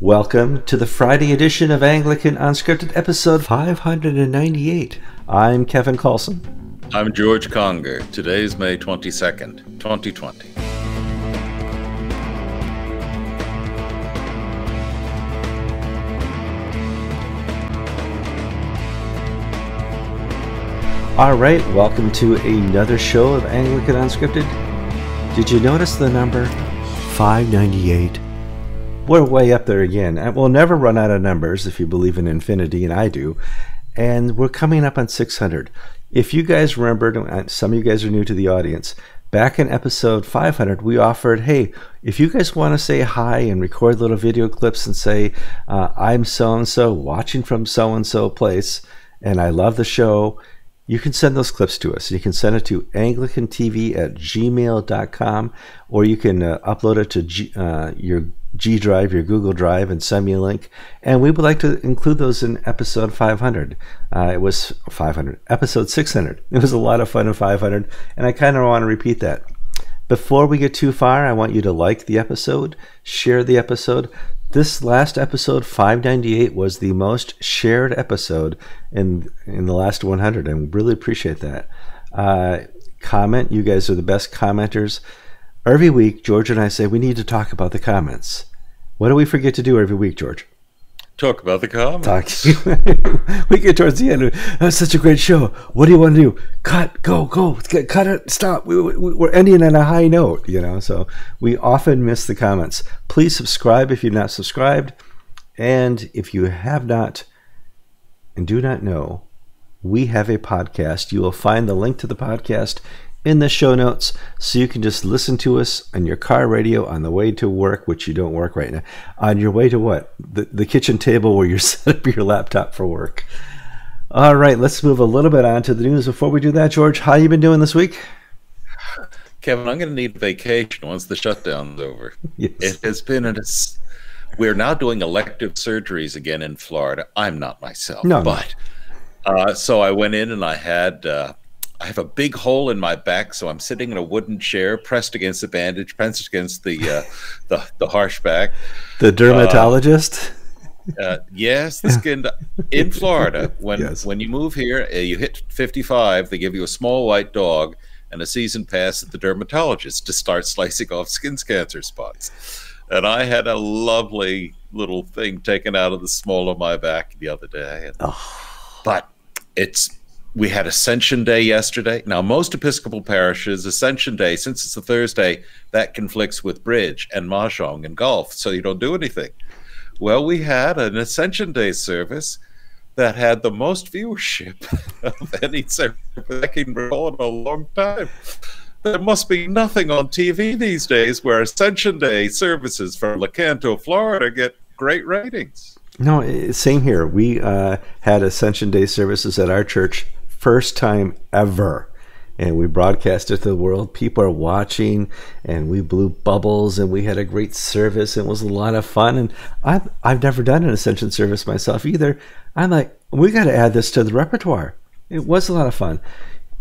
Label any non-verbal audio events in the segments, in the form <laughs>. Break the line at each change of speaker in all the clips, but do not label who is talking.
Welcome to the Friday edition of Anglican Unscripted, episode 598. I'm Kevin Kallsen.
I'm George Conger. Today's May 22nd, 2020.
All right, welcome to another show of Anglican Unscripted. Did you notice the number 598? We're way up there again. And We'll never run out of numbers if you believe in infinity, and I do. And we're coming up on 600. If you guys remembered, uh, some of you guys are new to the audience, back in episode 500, we offered hey, if you guys want to say hi and record little video clips and say, uh, I'm so and so watching from so and so place, and I love the show you can send those clips to us. You can send it to anglicantv at gmail.com or you can uh, upload it to G, uh, your G Drive, your Google Drive, and send me a link. And we would like to include those in episode 500. Uh, it was 500, episode 600. <laughs> It was a lot of fun in 500, and I kind of want to repeat that. Before we get too far, I want you to like the episode, share the episode. This last episode, 598, was the most shared episode in in the last 100, and really appreciate that. Uh, comment, you guys are the best commenters. Every week, George and I say we need to talk about the comments. What do we forget to do every week, George?
Talk about the comments.
Talk. <laughs> we get towards the end. That's such a great show. What do you want to do? Cut, go, go, cut it, stop. We, we, we're ending on a high note, you know. So we often miss the comments. Please subscribe if you're not subscribed, and if you have not and do not know, we have a podcast. You will find the link to the podcast in the show notes so you can just listen to us on your car radio on the way to work, which you don't work right now. On your way to what? The, the kitchen table where you <laughs> set up your laptop for work. All right, let's move a little bit on to the news. Before we do that, George, how you been doing this week?
Kevin, I'm going to need vacation once the shutdown's over. <laughs>
Yes.
It has been an. We're now doing elective surgeries again in Florida. I'm not myself,
No, no.
but uh, so I went in and I had. Uh, I have a big hole in my back, so I'm sitting in a wooden chair, pressed against the bandage, pressed against the uh, <laughs> the, the harsh back.
The dermatologist?
Uh, yes, the <laughs> skin in Florida. When
Yes.
when you move here, uh, you hit 55. They give you a small white dog and a season pass at the dermatologist to start slicing off skin cancer spots. And I had a lovely little thing taken out of the small of my back the other day. And-
Oh.
But it's we had Ascension Day yesterday. Now, most Episcopal parishes, Ascension Day, since it's a Thursday, that conflicts with bridge and mahjong and golf, so you don't do anything. Well, we had an Ascension Day service that had the most viewership <laughs> of any service I can recall in a long time. There must be nothing on TV these days where Ascension Day services from Lecanto, Florida get great ratings.
No, eh, same here. We uh, had Ascension Day services at our church, first time ever. And we broadcast it to the world. People are watching, and we blew bubbles, and we had a great service. It was a lot of fun. And I've, I've never done an Ascension service myself either. I'm like, we got to add this to the repertoire. It was a lot of fun.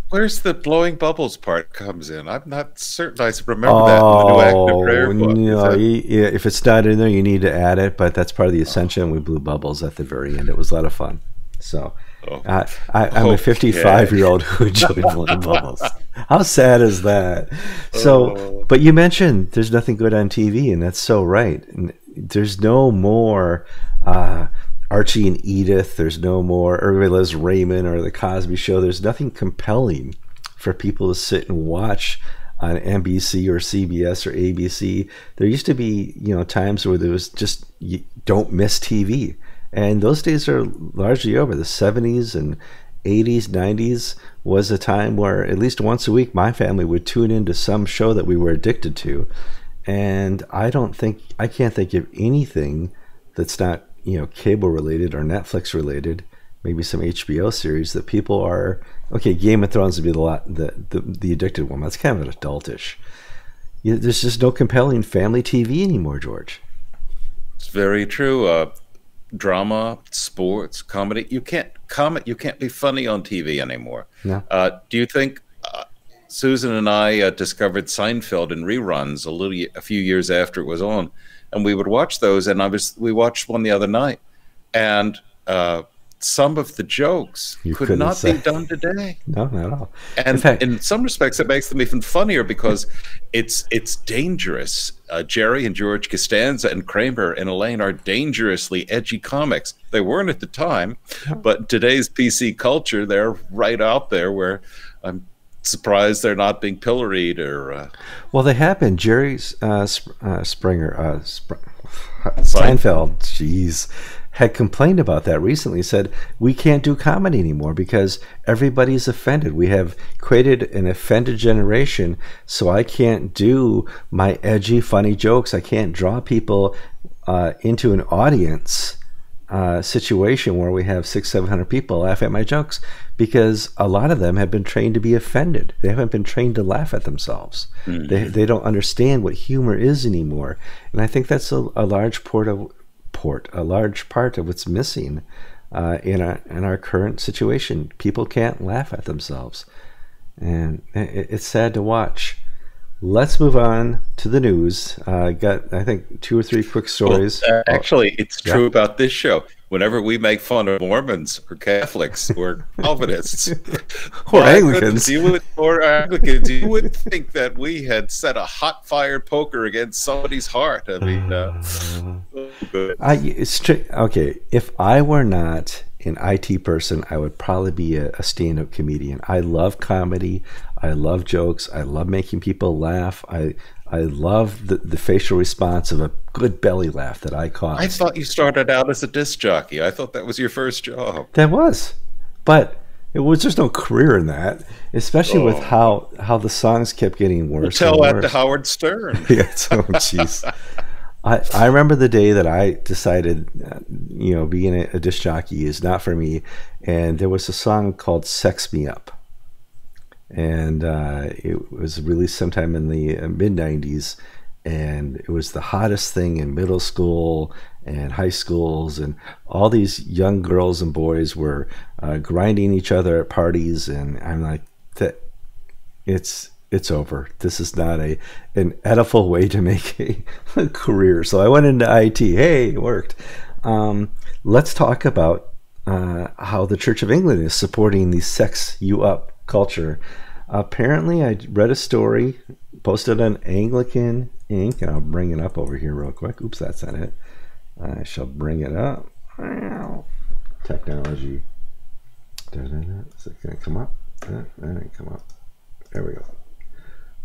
Where's the blowing bubbles part comes in? I'm not certain I remember that in the New Active oh, Prayer book.
No,
that-
you- yeah, if it's not in there, you need to add it. But that's part of the Ascension. We blew bubbles at the very end. It was a lot of fun. So
Oh.
I, I, I'm a 55 year old who <laughs> enjoyed blowing <laughs> bubbles. How sad is that? So,
Oh.
but you mentioned there's nothing good on TV, and that's so right. And there's no more uh, Archie and Edith. There's no more Everybody Loves Raymond or The Cosby Show. There's nothing compelling for people to sit and watch on NBC or CBS or ABC. There used to be, you know, times where there was just you don't miss TV. And those days are largely over. The 70s and 80s, 90s was a time where at least once a week my family would tune into some show that we were addicted to. And I don't think, I can't think of anything that's not, you know, cable related or Netflix related, maybe some HBO series that people are, okay, Game of Thrones would be the, lot, the, the, the addicted one. That's kind of an adultish. You there's just no compelling family TV anymore, George.
It's very true. Uh, drama, sports, comedy. You can't comment. You can't be funny on TV anymore.
No.
Uh, do you think? Uh, Susan and I uh, discovered Seinfeld in reruns a little, a few years after it was on, and we would watch those. And I was, we watched one the other night, and uh, some of the jokes
You
could
couldn't say.
be done today. <laughs>
No, not at all.
And
In fact-
in some respects, it makes them even funnier because it's it's dangerous. Uh, Jerry and George Costanza and Kramer and Elaine are dangerously edgy comics. They weren't at the time, but today's PC culture, they're right out there. Where I'm surprised they're not being pilloried or uh,
Well, they have been. Jerry uh, Sp- uh, Springer, uh, Sp- Seinfeld, jeez, had complained about that recently. Said we can't do comedy anymore because everybody's offended. We have created an offended generation, so I can't do my edgy, funny jokes. I can't draw people uh, into an audience uh, situation where we have six, seven hundred people laugh at my jokes because a lot of them have been trained to be offended. They haven't been trained to laugh at themselves. They, they don't understand what humor is anymore, and I think that's a, a large part of port, a large part of what's missing uh, in our in our current situation. People can't laugh at themselves, and it, it's sad to watch. Let's move on to the news. Uh, got I think two or three quick stories.
Well, uh, actually, it's
Yeah.
true about this show. Whenever we make fun of Mormons or Catholics or <laughs> Calvinists
Or Anglicans.
you would, or Anglicans, you would think that we had set a hot fire poker against somebody's heart. I mean, uh, oh.
I okay. If I were not an IT person, I would probably be a, a stand-up comedian. I love comedy. I love jokes. I love making people laugh. I I love the, the facial response of a good belly laugh that I caught.
I thought you started out as a disc jockey. I thought that was your first job.
That was, but it was there's no career in that, especially with
Oh.
how how the songs kept getting
Well,
worse.
tell that to. Howard Stern. <laughs>
yeah, so jeez. I, I remember the day that I decided, uh, you know, being a, a disc jockey is not for me, and there was a song called "Sex Me Up," and uh, it was released sometime in the uh, mid '90s, and it was the hottest thing in middle school and high schools, and all these young girls and boys were uh, grinding each other at parties, and I'm like, that it's it's over. This is not a an edible way to make a, <laughs> a career. So I went into IT. Hey, it worked. Um, let's talk about uh, how the Church of England is supporting the sex you up culture. Apparently, I read a story posted on Anglican Ink. And I'll bring it up over here real quick. Oops, that's not it. I shall bring it up. Technology. Is it going to come up? Uh, That didn't come up. There we go.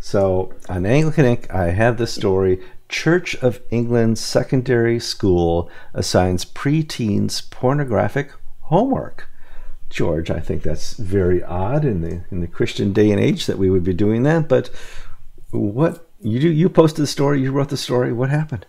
So on Anglican Ink., I have this story. Church of England Secondary School assigns preteens pornographic homework. George, I think that's very odd in the in the Christian day and age that we would be doing that. But what you do? You posted the story. You wrote the story. What happened?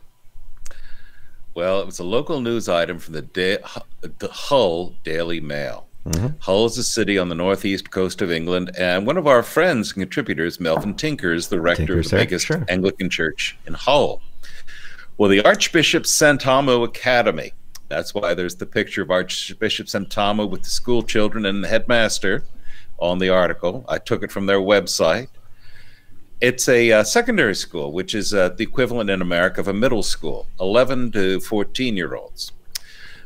Well, it was a local news item from the, da- the Hull Daily Mail. Mm-hmm. Hull is a city on the northeast coast of England, and one of our friends and contributors, Melvin Tinkers, the rector
Tinkers,
of the biggest
sure.
Anglican church in Hull. Well, the Archbishop Sentamu Academy. That's why there's the picture of Archbishop Sentamu with the school children and the headmaster on the article. I took it from their website. It's a uh, secondary school, which is uh, the equivalent in America of a middle school, 11 to 14 year olds.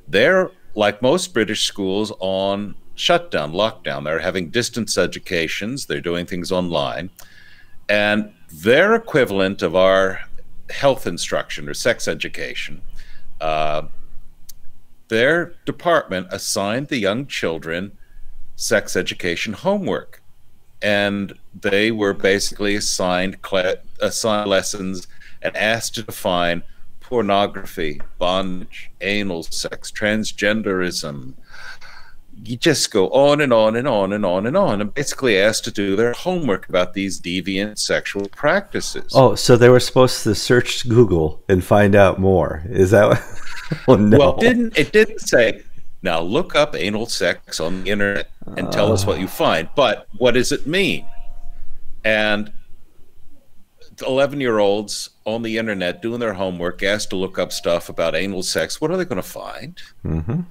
They're, like most British schools, on shutdown, lockdown. They're having distance educations, they're doing things online. And their equivalent of our health instruction or sex education, uh, their department assigned the young children sex education homework and they were basically assigned assigned lessons and asked to define pornography, bondage, anal sex, transgenderism. You just go on and on and on and on and on, and basically asked to do their homework about these deviant sexual practices.
Oh, so they were supposed to search Google and find out more. Is that? What? <laughs> oh no.
Well, it didn't it didn't say now look up anal sex on the internet and tell us what you find. But what does it mean? And 11 year olds on the internet doing their homework asked to look up stuff about anal sex. What are they going to find?
Mm-hmm.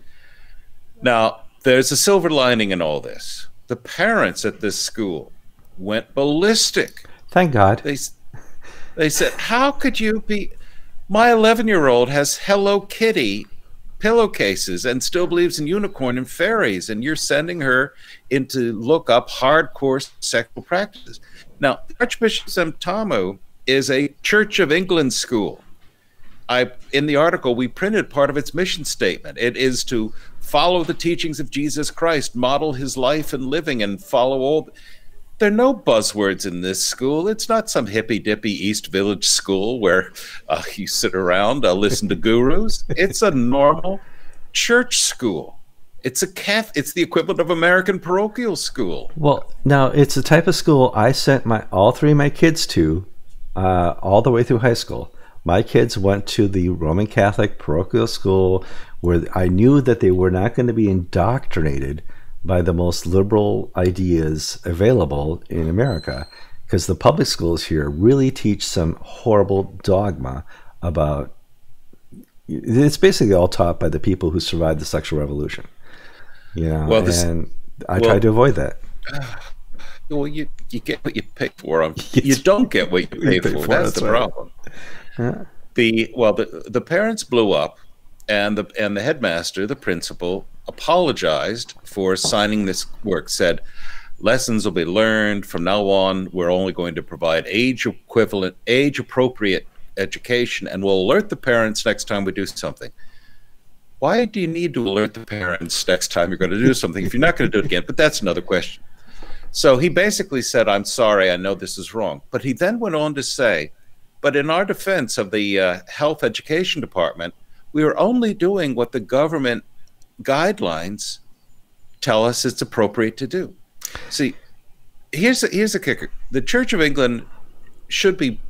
Now, there's a silver lining in all this. The parents at this school went ballistic.
Thank God.
They they said, "How could you be?" My 11 year old has Hello Kitty pillowcases and still believes in unicorn and fairies, and you're sending her in to look up hardcore sexual practices. Now, Archbishop Sentamu is a Church of England school. I in the article we printed part of its mission statement. It is to follow the teachings of Jesus Christ, model his life and living, and follow all. There are no buzzwords in this school. It's not some hippy dippy East Village school where uh, you sit around, uh, listen to gurus. It's a normal church school. It's a cath. It's the equivalent of American parochial school.
Well, now it's the type of school I sent my all three of my kids to, uh, all the way through high school. My kids went to the Roman Catholic parochial school where I knew that they were not going to be indoctrinated by the most liberal ideas available in America because the public schools here really teach some horrible dogma about it's basically all taught by the people who survived the sexual revolution you know well, this, and i well, tried to avoid that <sighs>
well you you get what you pay for <laughs> you don't get what you <laughs> pay, you pay for. for. that's, that's the right. problem yeah. the well the the parents blew up and the and the headmaster the principal apologized for signing this work, said, lessons will be learned from now on. We're only going to provide age equivalent, age appropriate education, and we'll alert the parents next time we do something. Why do you need to alert the parents next time you're going to do something if you're not going to do it again? But that's another question. So he basically said, I'm sorry, I know this is wrong. But he then went on to say, but in our defense of the uh, health education department, we are only doing what the government guidelines tell us it's appropriate to do. See, here's a, here's a kicker: the Church of England should be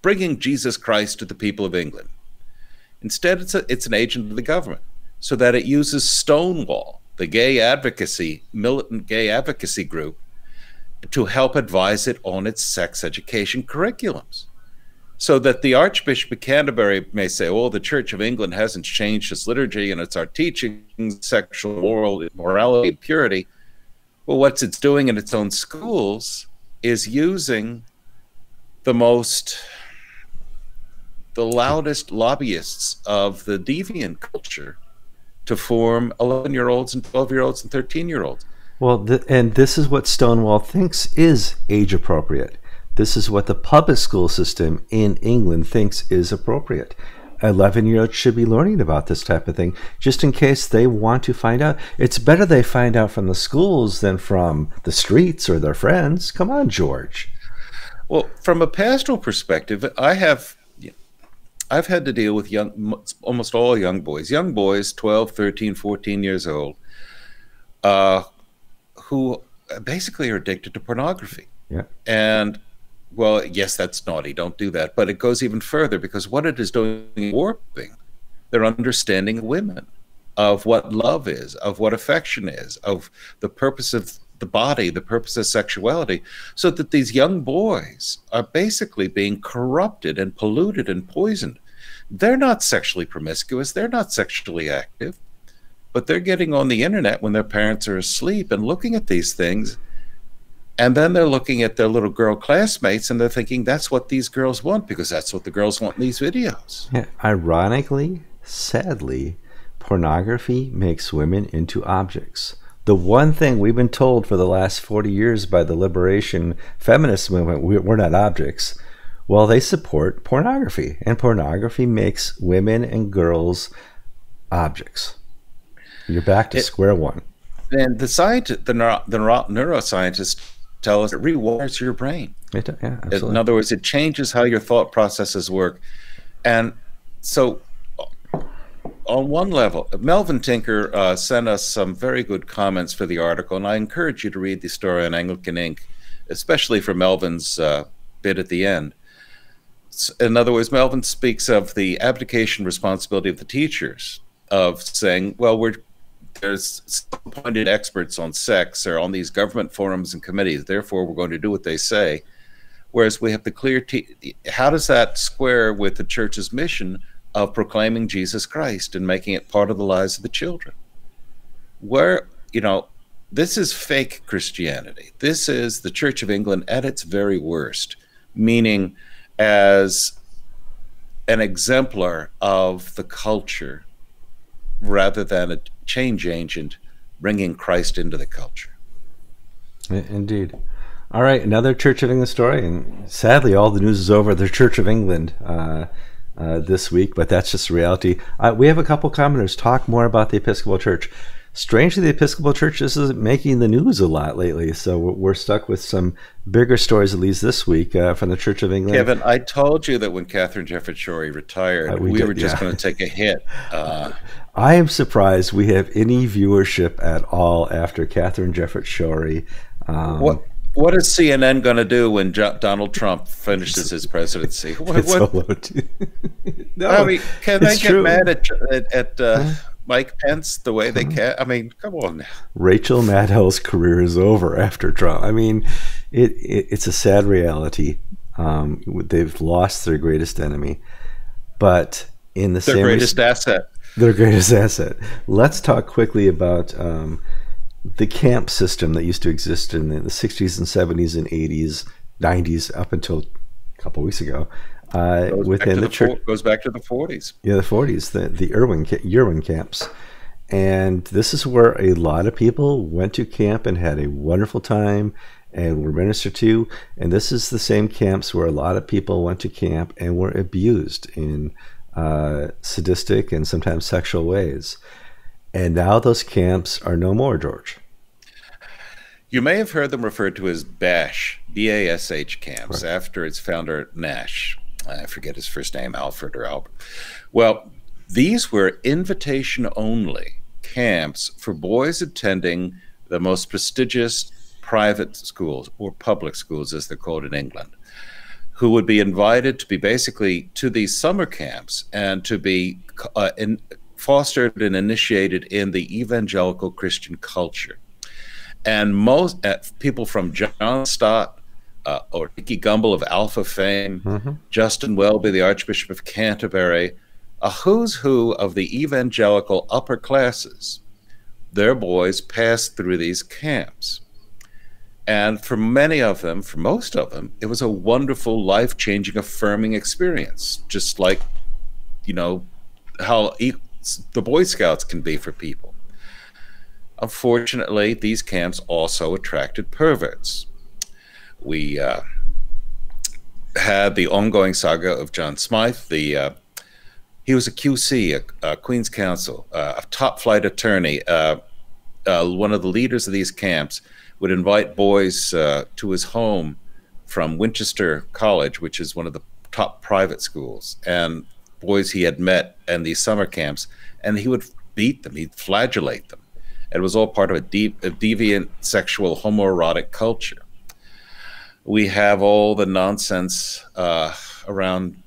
bringing Jesus Christ to the people of England. Instead, it's a, it's an agent of the government, so that it uses Stonewall, the gay advocacy militant gay advocacy group, to help advise it on its sex education curriculums so that the Archbishop of Canterbury may say, "Oh, the Church of England hasn't changed its liturgy and it's our teaching, sexual moral morality, and purity." Well, what it's doing in its own schools is using the most, the loudest lobbyists of the deviant culture to form 11 year olds and 12 year olds and 13 year olds.
Well, and this is what Stonewall thinks is age appropriate. This is what the public school system in England thinks is appropriate. 11 year olds should be learning about this type of thing just in case they want to find out. It's better they find out from the schools than from the streets or their friends. Come on, George.
Well, from a pastoral perspective, I have I've had to deal with young almost all young boys, young boys 12, 13, 14 years old uh, who basically are addicted to pornography.
Yeah.
And well, yes, that's naughty. Don't do that. But it goes even further because what it is doing is warping their understanding of women, of what love is, of what affection is, of the purpose of the body, the purpose of sexuality, so that these young boys are basically being corrupted and polluted and poisoned. They're not sexually promiscuous, they're not sexually active, but they're getting on the internet when their parents are asleep and looking at these things and then they're looking at their little girl classmates and they're thinking that's what these girls want because that's what the girls want in these videos.
Yeah, ironically, sadly, pornography makes women into objects. The one thing we've been told for the last 40 years by the liberation feminist movement, we're not objects. Well, they support pornography, and pornography makes women and girls objects. You're back to it, square one.
And the scientist, the, neuro, the neuroscientist tell us it rewires your brain.
It, yeah, absolutely.
In other words, it changes how your thought processes work. And so, on one level, Melvin Tinker uh, sent us some very good comments for the article, and I encourage you to read the story on Anglican Ink., especially for Melvin's uh, bit at the end. In other words, Melvin speaks of the abdication responsibility of the teachers of saying, well, we're there's appointed experts on sex or on these government forums and committees. Therefore, we're going to do what they say. Whereas we have the clear, t- how does that square with the church's mission of proclaiming Jesus Christ and making it part of the lives of the children? Where, you know, this is fake Christianity. This is the Church of England at its very worst, meaning as an exemplar of the culture rather than a change agent bringing Christ into the culture.
Indeed. All right, another Church of England story, and sadly, all the news is over the Church of England uh, uh, this week, but that's just reality. Uh, we have a couple commenters talk more about the Episcopal Church strangely, the Episcopal Church isn't making the news a lot lately. So we're stuck with some bigger stories, at least this week, uh, from the Church of England.
Kevin, I told you that when Katharine Jefferts Schori retired, uh, we, we did, were just yeah. going to take a hit. <laughs> Uh,
I am surprised we have any viewership at all after Katharine Jefferts Schori.
Um, what? What is CNN going to do when jo- Donald Trump finishes his presidency? <laughs> What, what? <laughs> no, I mean, can they get true. mad at, at, at uh, Mike Pence the way they can. I mean, come on. Now.
Rachel Maddow's career is over after Trump. I mean, it, it it's a sad reality. Um, they've lost their greatest enemy, but in the
their
same
greatest res- asset.
Their greatest asset. Let's talk quickly about um, the camp system that used to exist in the 60s and 70s and 80s, 90s, up until a couple weeks ago uh, within the, the church.
For, goes back to the 40s.
Yeah, the 40s, the the Irwin Irwin camps, and this is where a lot of people went to camp and had a wonderful time and were ministered to. And this is the same camps where a lot of people went to camp and were abused in uh, sadistic and sometimes sexual ways. And now those camps are no more, George.
You may have heard them referred to as BASH, B A S H camps, right. after its founder, Nash. I forget his first name, Alfred or Albert. Well, these were invitation only camps for boys attending the most prestigious private schools or public schools, as they're called in England, who would be invited to be basically to these summer camps and to be uh, in, fostered and initiated in the evangelical Christian culture. And most uh, people from John Stott uh, or Nicky Gumbel of Alpha fame, mm-hmm. Justin Welby, the Archbishop of Canterbury, a who's who of the evangelical upper classes. Their boys passed through these camps. And for many of them, for most of them, it was a wonderful, life changing, affirming experience, just like, you know, how the Boy Scouts can be for people. Unfortunately, these camps also attracted perverts we uh, had the ongoing saga of John Smythe. The uh, he was a QC, a, a Queen's Counsel, uh, a top flight attorney. Uh, uh, one of the leaders of these camps would invite boys to his home from Winchester College, which is one of the top private schools, and boys he had met in these summer camps, and he would beat them, he'd flagellate them. It was all part of a, deep, a deviant sexual homoerotic culture we have all the nonsense uh, around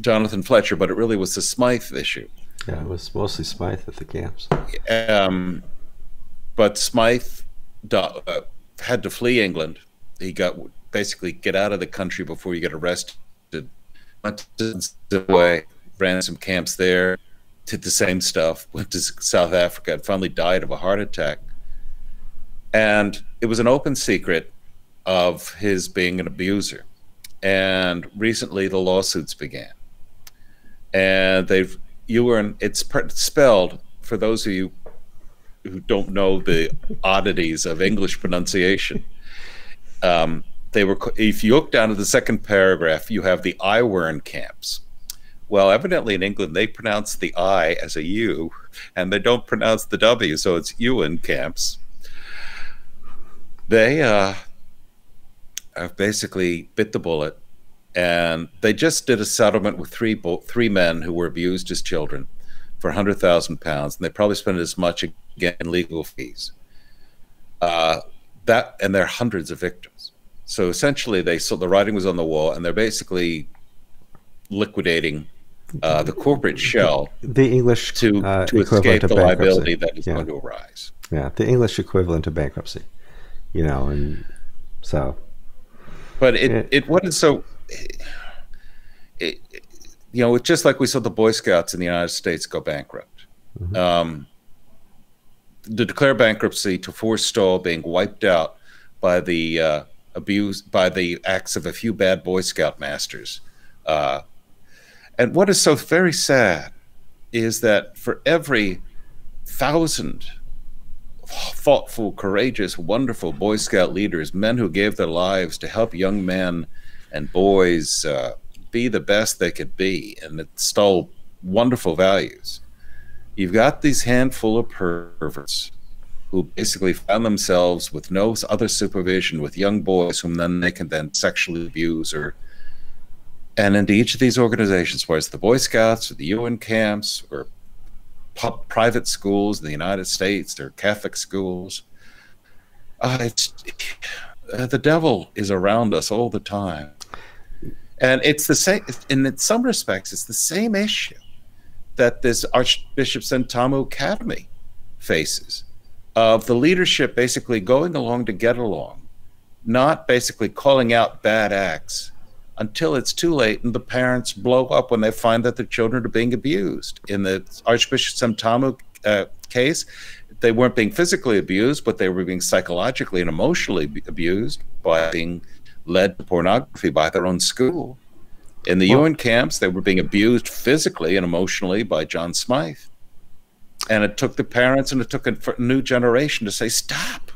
Jonathan Fletcher, but it really was the Smythe issue.
Yeah, it was mostly Smythe at the camps.
Um, but Smythe uh, had to flee England. He got basically get out of the country before you get arrested. Went away, ran some camps there, did the same stuff. Went to South Africa and finally died of a heart attack. And it was an open secret of his being an abuser. And recently the lawsuits began. And they've, you were, in, it's spelled, for those of you who don't know the oddities of English pronunciation, um, they were, if you look down at the second paragraph, you have the Iwerne camps. Well, evidently in England, they pronounce the I as a U, and they don't pronounce the W, so it's Ewan camps. They, uh, have basically bit the bullet, and they just did a settlement with three three men who were abused as children for hundred thousand pounds, and they probably spent as much again in legal fees. Uh, that and there are hundreds of victims. So essentially, they so the writing was on the wall, and they're basically liquidating uh, the corporate shell,
the English
to uh, to escape the liability that is yeah. going to arise.
Yeah, the English equivalent to bankruptcy. You know, and so
but it, yeah. it wasn't so. It, you know, it's just like we saw the Boy Scouts in the United States go bankrupt. Mm-hmm. Um, to declare bankruptcy to forestall being wiped out by the uh, abuse by the acts of a few bad Boy Scout masters. Uh, and what is so very sad is that for every thousand thoughtful, courageous, wonderful Boy Scout leaders, men who gave their lives to help young men and boys uh, be the best they could be and install wonderful values. You've got these handful of perverts who basically found themselves with no other supervision with young boys whom then they can then sexually abuse or and into each of these organizations, whether it's the Boy Scouts or the Iwerne camps or private schools in the United States—they're Catholic schools, uh, it's uh, the devil is around us all the time, and it's the same. In some respects, it's the same issue that this Archbishop Sentamu Academy faces of the leadership basically going along to get along, not basically calling out bad acts until it's too late and the parents blow up when they find that their children are being abused. In the Archbishop Sentamu uh, case, they weren't being physically abused, but they were being psychologically and emotionally abused by being led to pornography by their own school. In the well, Iwerne camps, they were being abused physically and emotionally by John Smythe. And it took the parents and it took a new generation to say, stop.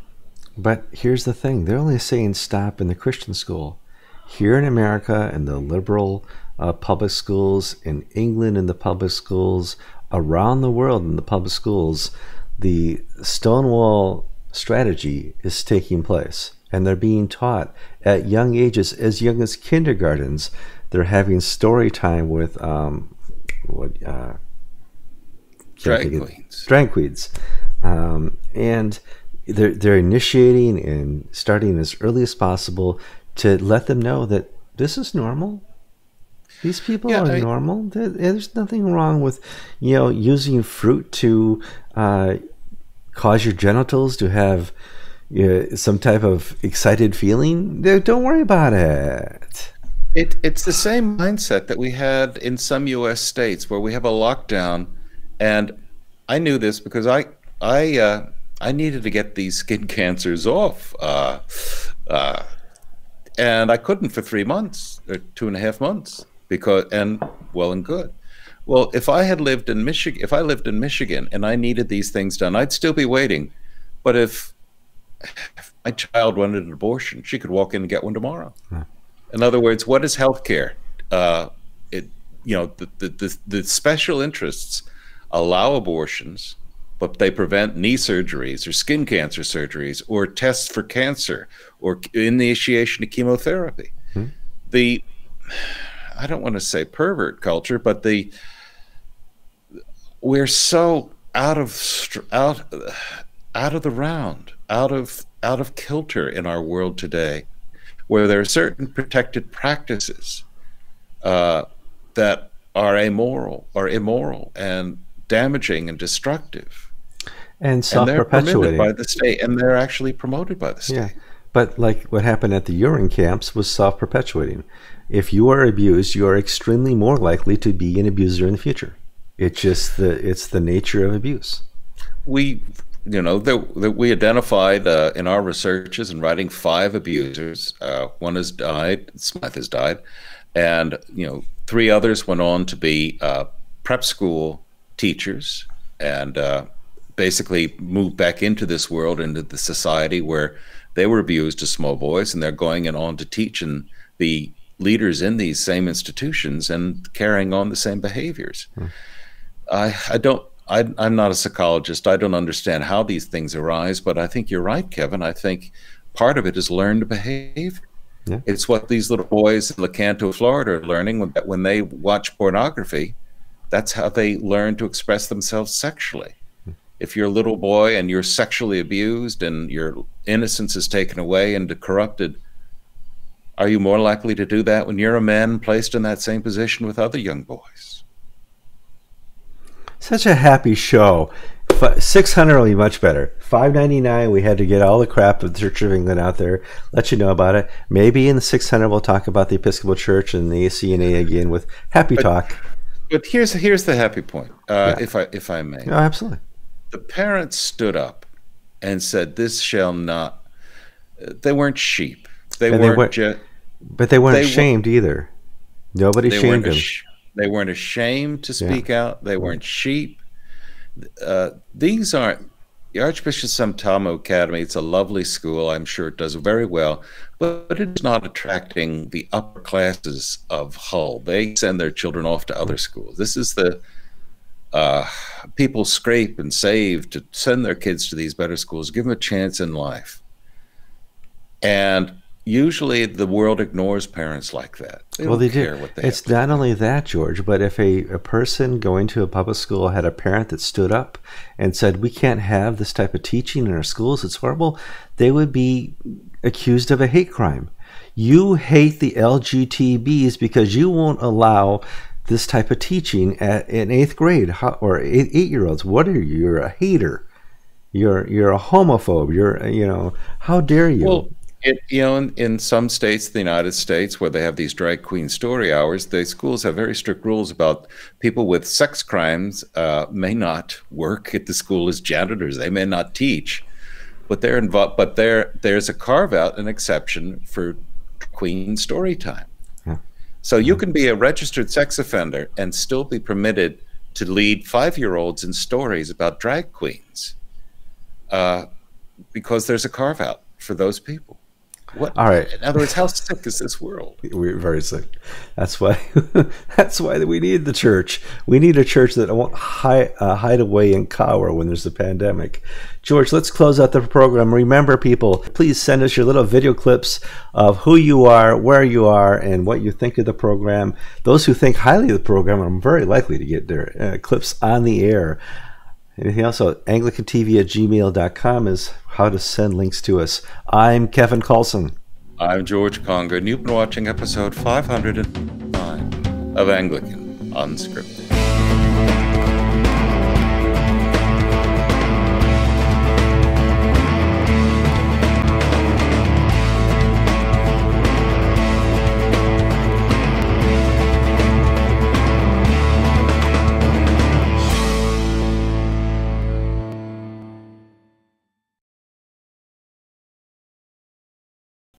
But here's the thing they're only saying stop in the Christian school. Here in America, in the liberal uh, public schools, in England, in the public schools, around the world in the public schools, the Stonewall strategy is taking place. And they're being taught at young ages, as young as kindergartens, they're having story time with um, what uh,
drag queens.
Drag queens, um, and they're they're initiating and starting as early as possible to let them know that this is normal. These people yeah, are I, normal. There's nothing wrong with, you know, using fruit to uh, cause your genitals to have you know, some type of excited feeling. Don't worry about it.
It, it's the same mindset that we had in some U.S. states where we have a lockdown, and I knew this because I I uh, I needed to get these skin <laughs> cancers off, uh, uh, and I couldn't for three months or two and a half months because and well and good. Well, if I had lived in Michigan, if I lived in Michigan and I needed these things done, I'd still be waiting. But if, if my child wanted an abortion, she could walk in and get one tomorrow. Huh. In other words, what is healthcare? Uh, it, you know, the, the, the, the special interests allow abortions, but they prevent knee surgeries or skin cancer surgeries or tests for cancer or initiation of chemotherapy. Hmm. The, I don't want to say pervert culture, but the, we're so out of out out of the round, out of out of kilter in our world today where there are certain protected practices uh, that are amoral or immoral and damaging and destructive.
And self-perpetuating
by the state, and they're actually promoted by the state. Yeah,
but like what happened at the Iwerne camps was self-perpetuating. If you are abused, you are extremely more likely to be an abuser in the future. It's just the it's the nature of abuse.
We you know that, we identified uh, in our researches and writing five abusers. Uh, one has died. Smythe has died, and you know three others went on to be uh, prep school teachers and uh, basically moved back into this world into the society where they were abused as small boys, and they're going and on to teach and be leaders in these same institutions and carrying on the same behaviors. Hmm. I I don't I, am not a psychologist. I don't understand how these things arise, but I think you're right, Kevin. I think part of it is learned behavior. Yeah. It's what these little boys in Lecanto, Florida, are learning when, when they watch pornography. That's how they learn to express themselves sexually. If you're a little boy and you're sexually abused and your innocence is taken away and corrupted, are you more likely to do that when you're a man placed in that same position with other young boys?
Such a happy show. Six hundred will be much better. Five ninety nine. We had to get all the crap of the Church of England out there. Let you know about it. Maybe in the six hundred we'll talk about the Episcopal Church and the ACNA again with happy
but,
talk.
But here's here's the happy point, uh, yeah. if I if I may.
Oh, absolutely.
The parents stood up and said, "This shall not." They weren't sheep. They
And
weren't.
were-
ju-
but they weren't
they were-
either. Nobody
they
shamed them.
they weren't ashamed to
Yeah.
speak out. They weren't sheep. Uh, these aren't. The Archbishop Sentamu Academy. It's a lovely school. I'm sure it does very well, but, but it's not attracting the upper classes of Hull. They send their children off to other schools. This is the uh, people scrape and save to send their kids to these better schools, give them a chance in life. And usually the world ignores parents like that. They
well, they
care
do.
what they
It's not only that, George, but if a, a person going to a public school had a parent that stood up and said, We can't have this type of teaching in our schools, it's horrible, they would be accused of a hate crime. You hate the LGTBs because you won't allow this type of teaching at in eighth grade How, or eight, eight year olds. What are you? You're a hater. You're you're a homophobe. You're you know how dare you?
Well, it, you know, in, in some states, the United States, where they have these drag queen story hours, the schools have very strict rules about people with sex crimes uh, may not work at the school as janitors. They may not teach, but they're involved. But there, there's a carve out, an exception for queen story time. So you can be a registered sex offender and still be permitted to lead five year olds in stories about drag queens, uh, because there's a carve out for those people. What?
All right.
In other words, how sick is this world? <laughs>
We're very sick. That's why. <laughs> that's why we need the church. We need a church that won't hide, uh, hide away and cower when there's a pandemic. George, let's close out the program. Remember, people, please send us your little video clips of who you are, where you are, and what you think of the program. Those who think highly of the program are very likely to get their uh, clips on the air. Anything else? So AnglicanTV at gmail.com is how to send links to us. I'm Kevin Kallsen.
I'm George Conger, and you've been watching episode 509 of Anglican Unscripted.